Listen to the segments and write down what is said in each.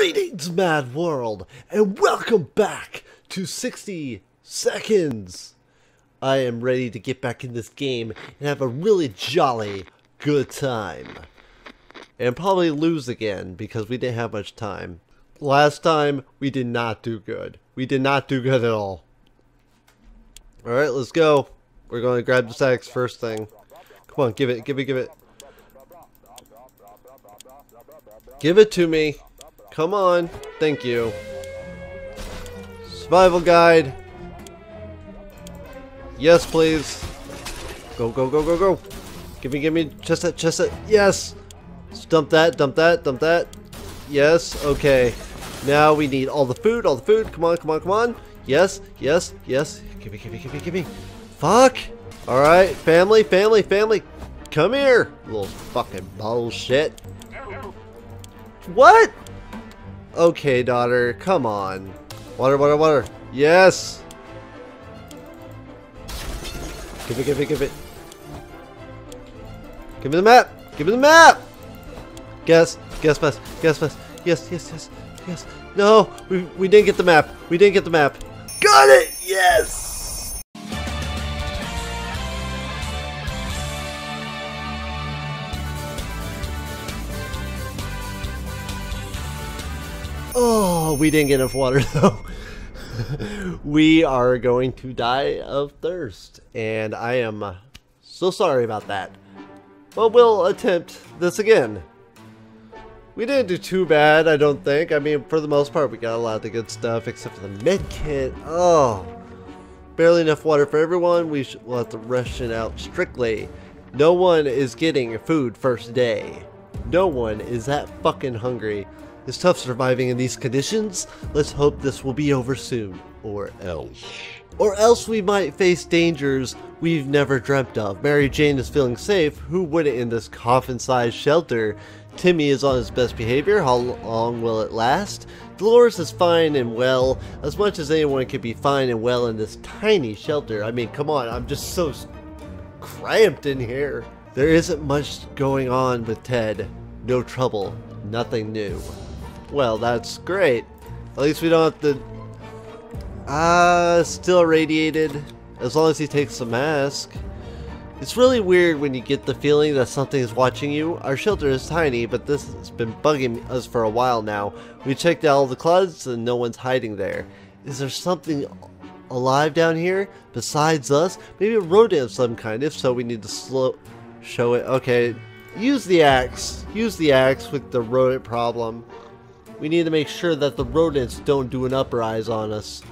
Greetings, Mad World, and welcome back to 60 Seconds. I am ready to get back in this game and have a really jolly good time. And probably lose again because we didn't have much time. Last time, we did not do good. We did not do good at all. Alright, let's go. We're going to grab the sacks first thing. Come on, give it, give it, give it. Give it to me. Come on. Thank you. Survival guide. Yes, please. Go, go, go, go, go. Give me, give me, chest it, chest it. Yes. Dump that, dump that, dump that. Yes, okay. Now we need all the food, all the food. Come on, come on, come on. Yes, yes, yes. Give me, give me, give me, give me. Fuck. Alright, family, family, family. Come here. Little fucking bullshit. What? Okay, daughter, come on. Water, water, water. Yes. Give it, give it, give it. Give me the map. Give me the map. Guess, guess best, guess best. Yes, yes, yes, yes. No, we, we didn't get the map. We didn't get the map. Got it. Yes. Oh, we didn't get enough water though. we are going to die of thirst, and I am uh, so sorry about that. But we'll attempt this again. We didn't do too bad, I don't think. I mean, for the most part, we got a lot of the good stuff, except for the med kit. Oh, barely enough water for everyone. We should, we'll have to ration out strictly. No one is getting food first day. No one is that fucking hungry. It's tough surviving in these conditions. Let's hope this will be over soon. Or else. Or else we might face dangers we've never dreamt of. Mary Jane is feeling safe. Who wouldn't in this coffin-sized shelter? Timmy is on his best behavior. How long will it last? Dolores is fine and well, as much as anyone can be fine and well in this tiny shelter. I mean, come on, I'm just so cramped in here. There isn't much going on with Ted. No trouble. Nothing new. Well, that's great. At least we don't have to... Ah, uh, still irradiated. As long as he takes the mask. It's really weird when you get the feeling that something is watching you. Our shelter is tiny, but this has been bugging us for a while now. We checked out all the closets and no one's hiding there. Is there something alive down here besides us? Maybe a rodent of some kind. If so, we need to slow show it. Okay, use the axe. Use the axe with the rodent problem. We need to make sure that the rodents don't do an uprise on us.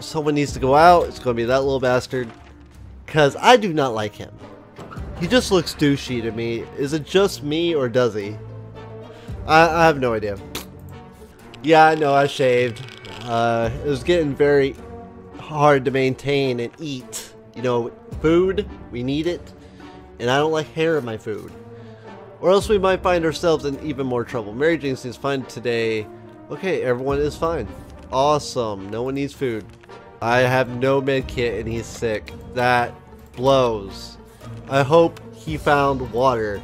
Someone needs to go out. It's going to be that little bastard. Because I do not like him. He just looks douchey to me. Is it just me or does he? I, I have no idea. Yeah, I know I shaved. Uh, it was getting very hard to maintain and eat. You know, food, we need it. And I don't like hair in my food. Or else we might find ourselves in even more trouble. Mary Jane seems fine today. Okay, everyone is fine. Awesome. No one needs food. I have no med kit and he's sick. That blows. I hope he found water.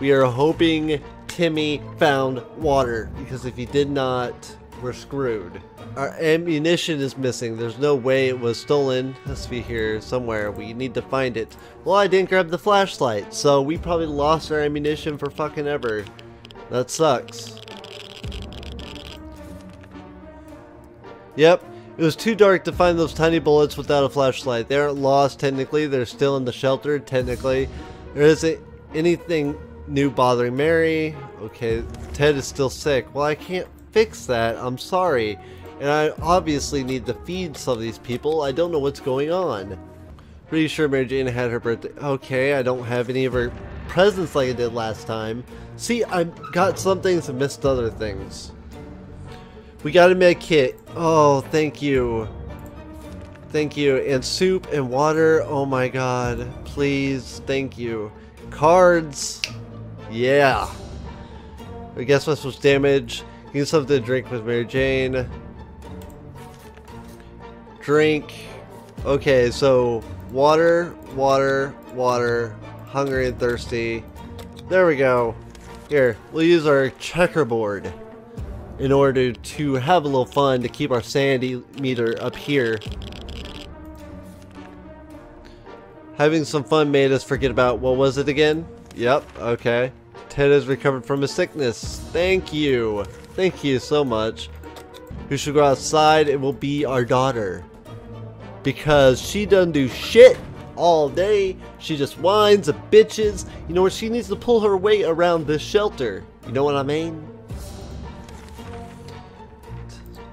We are hoping Timmy found water because if he did not, we're screwed. Our ammunition is missing. There's no way it was stolen. It has to be here somewhere. We need to find it. Well, I didn't grab the flashlight, so we probably lost our ammunition for fucking ever. That sucks. Yep, it was too dark to find those tiny bullets without a flashlight. They aren't lost technically, they're still in the shelter technically. There isn't anything new bothering Mary. Okay, Ted is still sick. Well, I can't fix that. I'm sorry. And I obviously need to feed some of these people. I don't know what's going on. Pretty sure Mary Jane had her birthday. Okay, I don't have any of her presents like I did last time. See, I got some things and missed other things. We got a med kit. Oh, thank you. Thank you. And soup and water. Oh my god. Please. Thank you. Cards. Yeah. I guess this was damage. Get something to drink with Mary Jane. Drink. Okay, so water, water, water, hungry and thirsty. There we go. Here, we'll use our checkerboard. in order to have a little fun to keep our sanity meter up here. Having some fun made us forget about, what was it again? Yep, okay. Ted has recovered from his sickness. Thank you. Thank you so much. Who should go outside? It will be our daughter. Because she doesn't do shit all day. She just whines and bitches. You know what? She needs to pull her weight around this shelter. You know what I mean?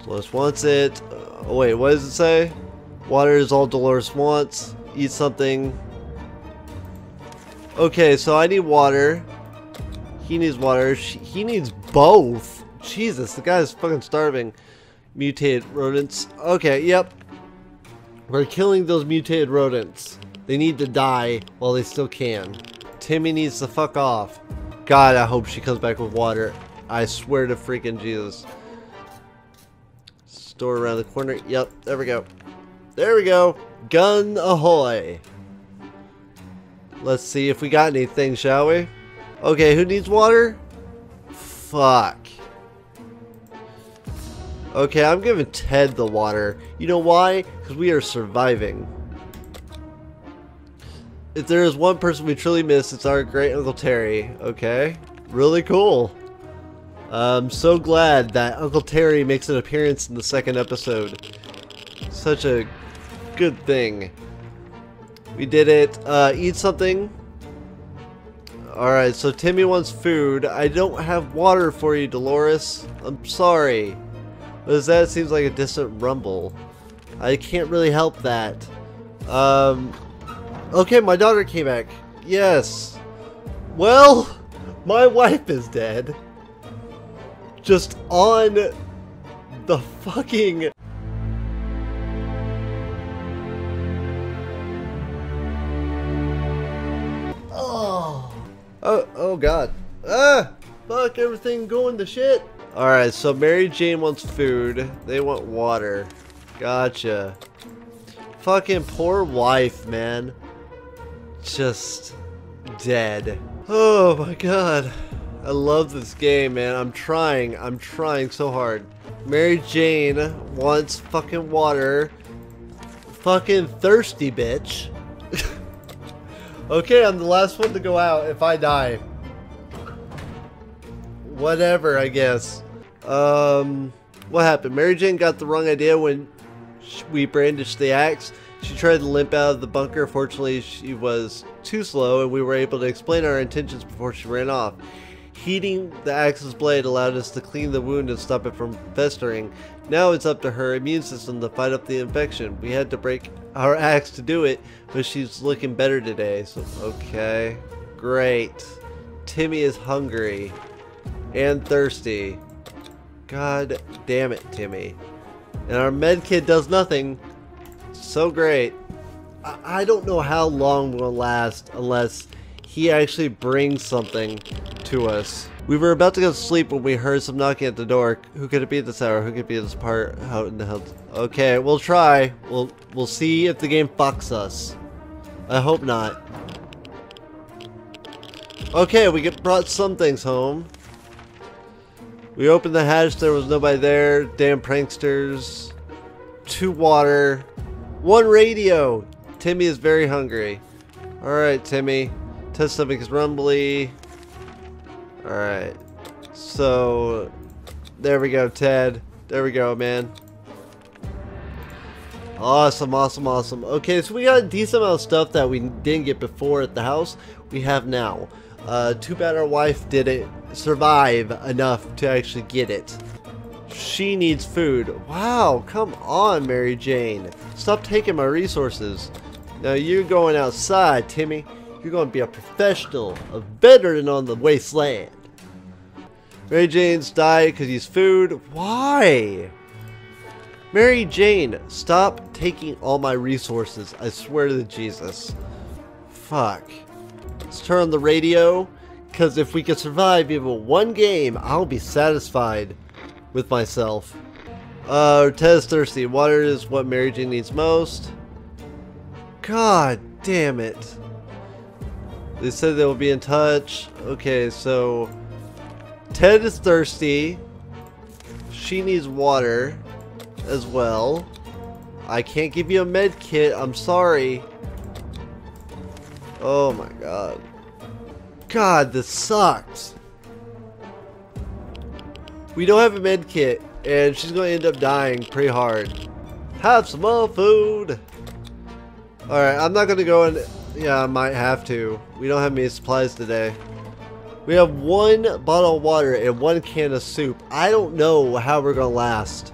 Dolores wants it. oh wait, what does it say? Water is all Dolores wants eat something. Okay, so I need water. He needs water. She, He needs both. Jesus, the guy is fucking starving. Mutated rodents. Okay, yep. We're killing those mutated rodents. They need to die while they still can. Timmy needs to fuck off. God, I hope she comes back with water. I swear to freaking Jesus. Store around the corner. Yep, there we go. There we go. Gun ahoy. Let's see if we got anything, shall we? Okay, who needs water? Fuck. Okay, I'm giving Ted the water. You know why? Because we are surviving. If there is one person we truly miss, it's our great Uncle Terry. Okay, really cool. I'm so glad that Uncle Terry makes an appearance in the second episode. Such a good thing. We did it. Uh, eat something. Alright, so Timmy wants food. I don't have water for you, Dolores. I'm sorry. But that seems like a distant rumble. I can't really help that. Um, okay, my daughter came back. Yes. Well, my wife is dead. Just on the fucking Oh. Oh, oh god. Ah! Fuck, everything going to shit. Alright, so Mary Jane wants food. They want water. Gotcha. Fucking poor wife, man. Just dead. Oh my god. I love this game, man. I'm trying. I'm trying so hard. Mary Jane wants fucking water. Fucking thirsty bitch. Okay, I'm the last one to go out if I die. Whatever, I guess. Um, what happened? Mary Jane got the wrong idea when we brandished the axe. She tried to limp out of the bunker. Fortunately, she was too slow and we were able to explain our intentions before she ran off. Heating the axe's blade allowed us to clean the wound and stop it from festering. Now it's up to her immune system to fight up the infection. We had to break our axe to do it, but she's looking better today. So, okay. Great. Timmy is hungry and thirsty. God damn it, Timmy. And our med kit does nothing. So great. I, I don't know how long we'll last unless he actually brings something to us. We were about to go to sleep when we heard some knocking at the door. Who could it be at this hour? Who could be at this part? How in the hell? Okay, we'll try. We'll we'll see if the game fucks us. I hope not. Okay, we get brought some things home. We opened the hatch. There was nobody there. Damn pranksters. Two water. One radio. Timmy is very hungry. All right, Timmy. Test stomach is rumbly. Alright. So, there we go, Ted. There we go, man. Awesome, awesome, awesome. Okay, so we got a decent amount of stuff that we didn't get before at the house. We have now. Uh, too bad our wife didn't survive enough to actually get it. She needs food. Wow, come on, Mary Jane. Stop taking my resources. Now you're going outside, Timmy. You're going to be a professional, a veteran on the wasteland. Mary Jane's diet because he's food. Why? Mary Jane, stop taking all my resources. I swear to Jesus. Fuck. Let's turn on the radio. Because if we can survive even one game, I'll be satisfied with myself. Uh, Ted's thirsty. Water is what Mary Jane needs most. God damn it. They said they will be in touch. Okay, so Ted is thirsty. she needs water as well. I can't give you a med kit. I'm sorry. Oh my god. God, this sucks. We don't have a med kit, and she's going to end up dying pretty hard. Have some more food. Alright, I'm not going to go in. Yeah, I might have to. We don't have any supplies today. We have one bottle of water and one can of soup. I don't know how we're going to last.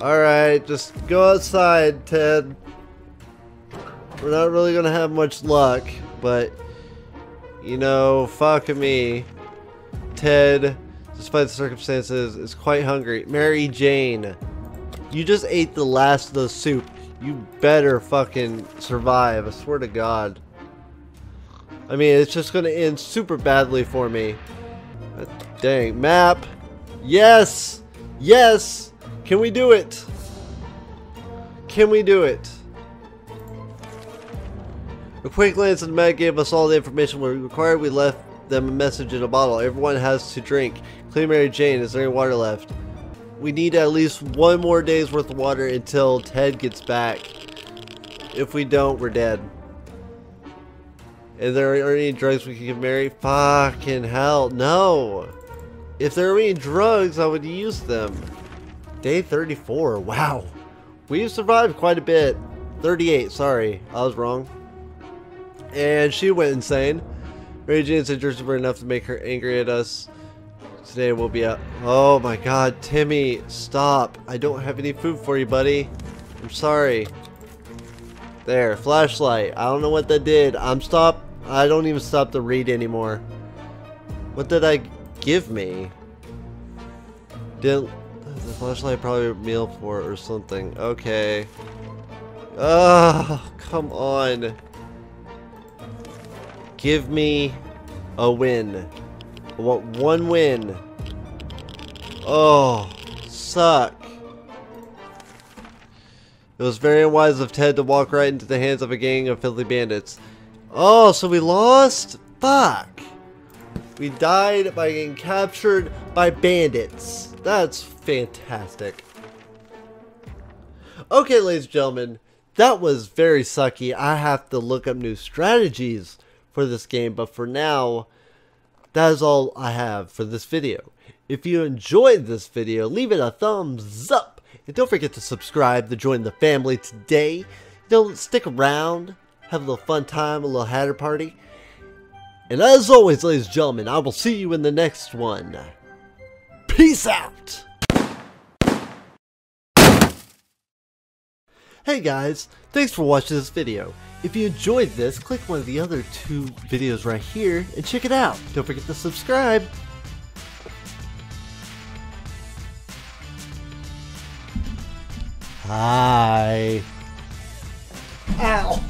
Alright, just go outside, Ted. We're not really going to have much luck, but, you know, fuck me. Ted, despite the circumstances, is quite hungry. Mary Jane, you just ate the last of the soup. You better fucking survive, I swear to God. I mean, it's just to end super badly for me. Dang. Map. Yes! Yes! Can we do it? Can we do it? A quick glance at the map gave us all the information we required. We left them a message in a bottle. Everyone has to drink. Clean Mary Jane, is there any water left? We need at least one more day's worth of water until Ted gets back. If we don't, we're dead. Is there any drugs we can give Mary? Fucking hell, no! If there were any drugs, I would use them. Day 34. Wow. We've survived quite a bit. 38. Sorry. I was wrong. And she went insane. Mary Jane said were enough to make her angry at us. Today we'll be out. Oh my god. Timmy, stop. I don't have any food for you, buddy. I'm sorry. There. Flashlight. I don't know what that did. I'm stop. I don't even stop to read anymore. What did I give me? Didn't the flashlight probably meal for or something. Okay. Oh, come on. Give me a win. I want one win. Oh, suck. It was very unwise of Ted to walk right into the hands of a gang of filthy bandits. Oh, so we lost? Fuck. We died by getting captured by bandits. That's fantastic. Okay, ladies and gentlemen, that was very sucky. I have to look up new strategies for this game, but for now, that is all I have for this video. If you enjoyed this video, leave it a thumbs up. And don't forget to subscribe to join the family today. Don't stick around, have a little fun time, a little hatter party. And as always, ladies and gentlemen, I will see you in the next one. Peace out! Hey guys, thanks for watching this video. If you enjoyed this, click one of the other two videos right here and check it out. Don't forget to subscribe. Hi. Ow.